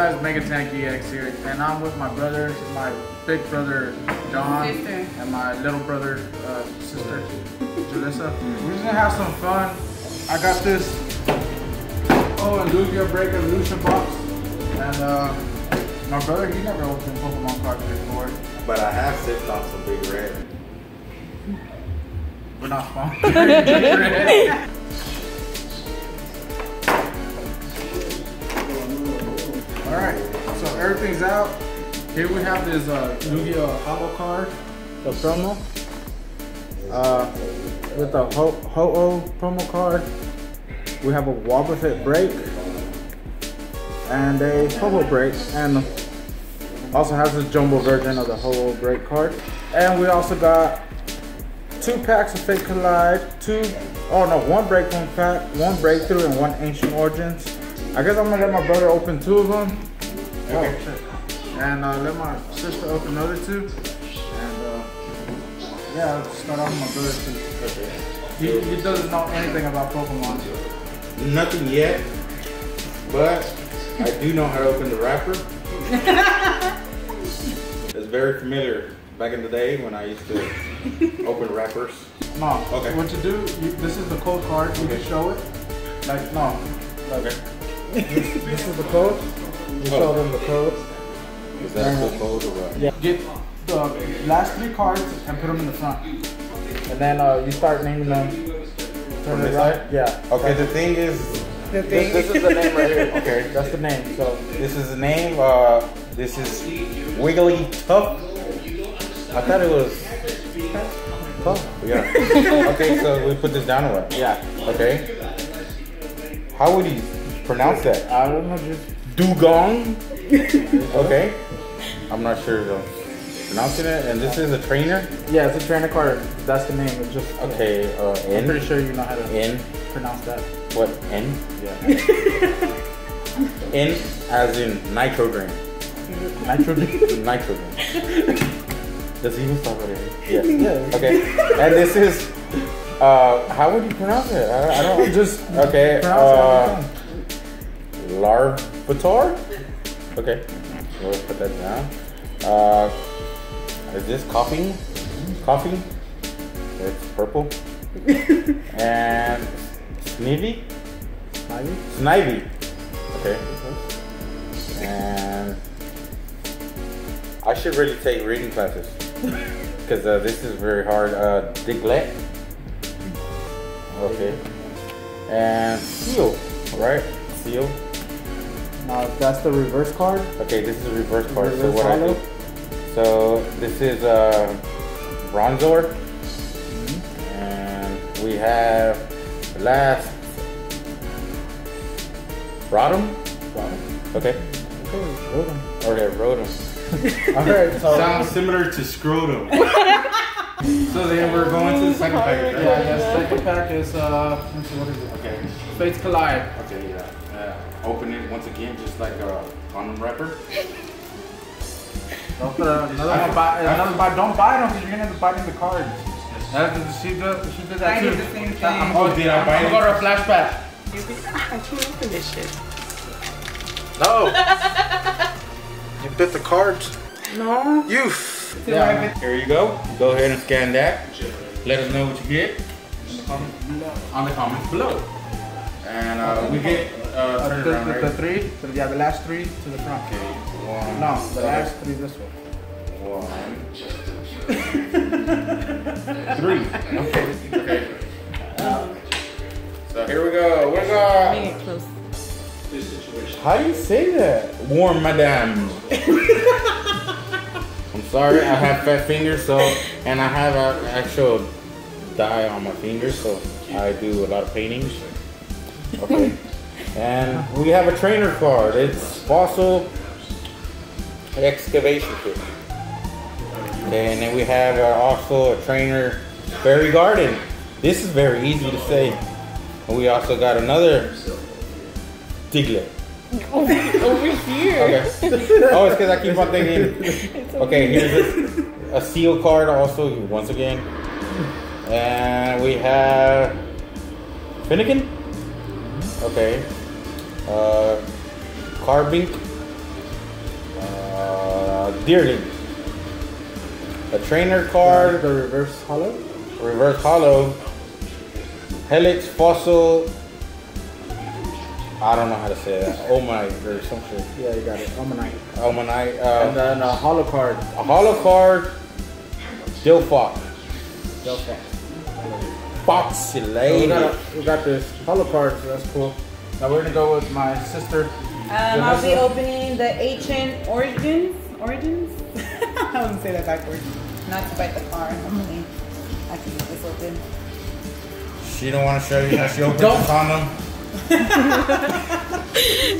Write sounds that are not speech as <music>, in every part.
guys? Mega Tank EX here, and I'm with my brothers, my big brother John, Sister. and my little brother uh, sister <laughs> Jalissa. We're just gonna have some fun. I got this oh a Lugia Break Evolution box, and uh, my brother he never opened Pokemon cards before. But I have sipped on some Big Red. We're not sponsored. <laughs> everything's out. Here we have this uh! Hollow card, the promo. Uh, with the Ho- Ho-Oh promo card, we have a Wobbuffet break and a Ho-Oh break, and also has this jumbo version of the Ho-Oh break card. And we also got two packs of Fate Collide, two, oh no, one break, one pack, one breakthrough, and one Ancient Origins. I guess I'm gonna let my brother open two of them. Okay. And uh, let my sister open the other two. And uh, yeah, I'll start off with my brother too. Okay. He, he doesn't know anything about Pokemon. Nothing yet, but I do know how to open the wrapper. <laughs> it's very familiar. Back in the day when I used to open wrappers. No, Okay. what you do, you, this is the code card, you Okay. can show it. Like, no, Okay. this, this is the code. You Oh. show them the code. Is that a cool code or what? Yeah. Get the last three cards and put them in the front. And then uh, you start naming them. Turn From it this right. side? Yeah. Okay, the thing is, The This, thing. this is the name right here. <laughs> Okay. That's the name. So this is the name. Uh, this is Wiggly Tough. I thought it was tough. Yeah. <laughs> okay, so we put this down or what? yeah. Okay. How would you pronounce that? I don't know. Just Dewgong. <laughs> Okay. I'm not sure though. Pronouncing it, and this is a trainer. yeah, it's a trainer card. That's the name. It's just Okay. Uh, I'm pretty sure you know how to N. pronounce that. What? N. Yeah. N as in nitrogen. Nitrogen. <laughs> Nitrogen. Does he even start with it? Yes. Yeah. Okay. <laughs> And this is. Uh, how would you pronounce it? I, I don't. Know. Just Okay. pronounce Uh, Larvitar. Okay. We'll put that down. Uh, is this Koffing? Koffing. It's purple. <laughs> and Snivy. Snivy? Snivy. Okay. And I should really take reading classes <laughs> because uh, this is very hard. Uh, Diglett. Okay. And Seel, right? Seel. Now that's the reverse card. Okay, this is a reverse card. So Reverse what I do? So this is uh, Bronzor, and we have the last Rotom. Okay. Okay, wrote 'em. Okay, Rotom. <laughs> All right. So Sounds similar to scrotum. <laughs> so then we're going to the second package, right? yeah, the second pack is uh, let me see, what is it? Okay. Fates Collide. Okay, yeah. Uh, open it once again, just like a condom wrapper. <laughs> Don't put another one. Buy, another buy. Don't buy them because you're gonna end up biting the cards. That's, she did. She did that I too. did the same thing. I'm Oh, did I bite I'm it? gonna go to a flashback. You <laughs> think, I can't open this shit. No. <laughs> you bit the cards. No. You. Yeah. Here you go. Go ahead and scan that. Let us know what you get on the comments below. And uh, we get uh, Uh, turn the, around, the, right? the three. So yeah, the last three to the front. Okay. One. No, the okay. last three this way. One. <laughs> Three. Okay. Okay. So here we go. We're Bring going. it close. How do you say that? Wormadam. <laughs> I'm sorry, I have fat fingers, so and I have an actual dye on my fingers, so I do a lot of paintings. <laughs> Okay. And we have a trainer card. It's fossil excavation kit. And then we have also a trainer fairy garden. This is very easy to say. And we also got another Diglett. <laughs> Over here. Okay. Oh, it's because I keep on thinking. Okay, here's a, a Seel card also, once again. And we have Fennekin. Mm-hmm. Okay. Uh, Carbink. Dearly. A trainer The card, reverse hollow. reverse hollow, helix fossil. I don't know how to say that. Oh my, or some shit. Yeah, you got it. Omanyte. Almanite. And Uh, then a hollow card. a hollow card, Delphox. Delphi. Foxy So we lady. got, we got this hollow card, so that's cool. Now we're gonna go with my sister. Um, I'll be opening the ancient origins. Origins? <laughs> I wouldn't say that backwards. Not to bite the car. Normally, I can get this open. She don't want to show you how she opens Don't. the condom. <laughs>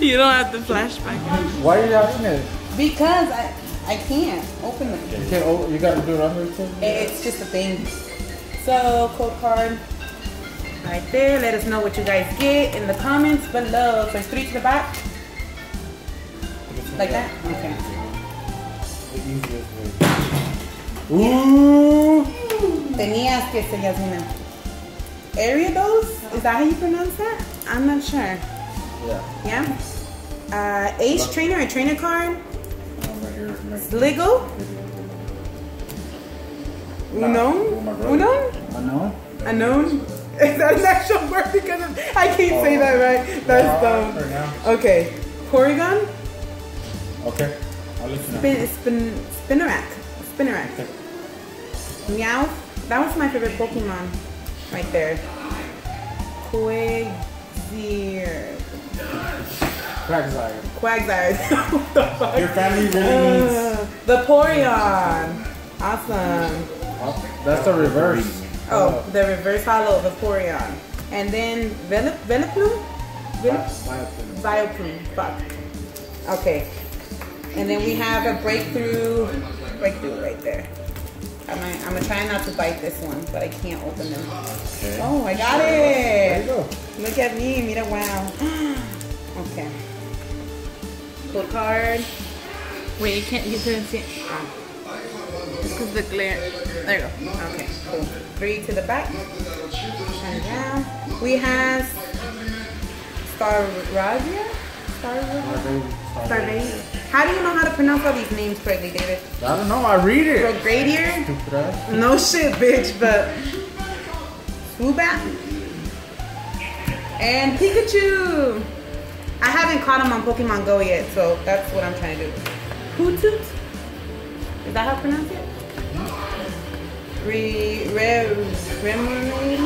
You don't have the flashback. Why are you having it? Because I, I can't open them. You can't. Oh, you gotta do it on under too. It's just a thing. So, code card right there. Let us know what you guys get in the comments below. So, it's three to the back. Like that? Okay. The easiest way. Ooh. Tenías que ser Yasmina. Ariados? Is that how you pronounce that? I'm not sure. Yeah. Yeah? Uh, trainer, a trainer card. Right here, right here. Sliggoo. Unknown? Is that an actual word? Because of- I can't say that right. That's dumb. Okay. Porygon? Okay. I'll listen. Spin, spin, Spinarak. Spinarak. Meow. That was my favorite Pokemon. Right there. Quagsire. Quagsire. Quagsire. <laughs> what the fuck? Your family really needs. Uh, the Porygon. Awesome. Oh, that's the reverse. Oh, the reverse hollow of the Porygon. And then Veliplume? Velip, Bioplume. Bioplume. Fuck. Okay. And then we have a breakthrough, breakthrough right there. I'm gonna, I'm gonna try not to bite this one, but I can't open them. Okay. Oh, I got it. Look at me, mira, wow. <gasps> Okay. Cool card. Wait, you can't. You couldn't see. it. It's because the glare. There you go. okay, cool. Three to the back. And down. We have Staravia? Staravia? Starvation. How do you know how to pronounce all these names correctly, David? I don't know. I read it. Progradier? No shit, bitch, but Swoobat and Pikachu. I haven't caught him on Pokemon Go yet, so that's what I'm trying to do. Hoothoot? Is that how I pronounce it? Re, re, Remoraid?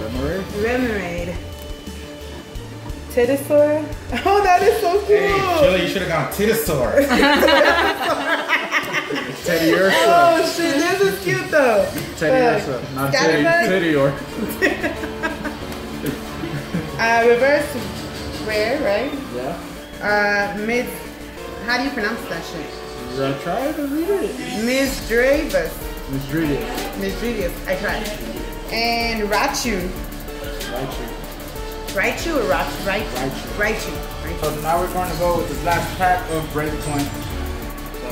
Remoraid. Remoraid. Teddysaur? <laughs> Oh, that is so cool! Hey, Chili, you should have gone Titosaur. <laughs> Teddiursa. Oh shit, this is cute though. Teddiursa. Not Teddy. Teddy or. Uh, reverse rare, right? Yeah. Uh, mid. How do you pronounce that shit? I tried to read it. Miss Dravis. Miss Drudius. Miss Dravis. I tried. And Raichu. Raichu. Raichu or Raichu? Raichu. Raichu. Raichu. Raichu. So now we're going to go with this last pack of Breakpoint. So,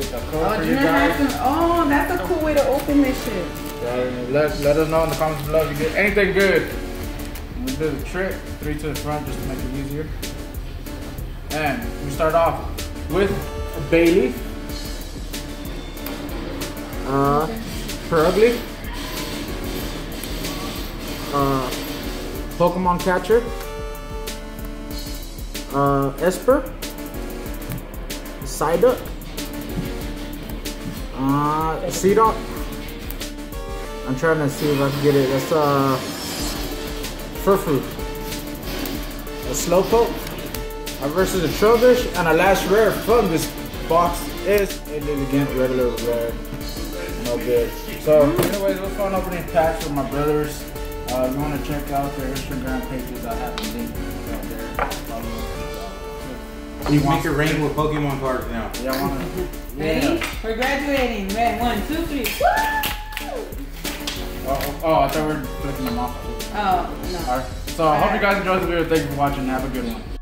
the Oh, you have guys. some. Oh, that's a cool way to open this shit. Uh, let, let us know in the comments below if you get anything good. We do the trick, three to the front just to make it easier. And we start off with a Bayleef, Uh, Purugly. Uh, Pokemon Catcher. Uh, Espurr. Psyduck. Uh, Seedot. I'm trying to see if I can get it. That's uh Furfrou. A Slowpoke. Uh, versus a Trubbish. And a last rare from this box is a Lilligant regular rare. No good. So anyways, let's go on opening packs with my brothers. Uh, if you want to check out their Instagram pages, I have the link out there. Follow them. You make it rain with Pokemon cards now. Y'all wanna? <laughs> Ready? We're graduating. Red. One, two, three. Woo! Oh, oh, I thought we were flicking them off. Oh no. Alright. So I hope you guys enjoyed the video. Thank you for watching. Have a good one.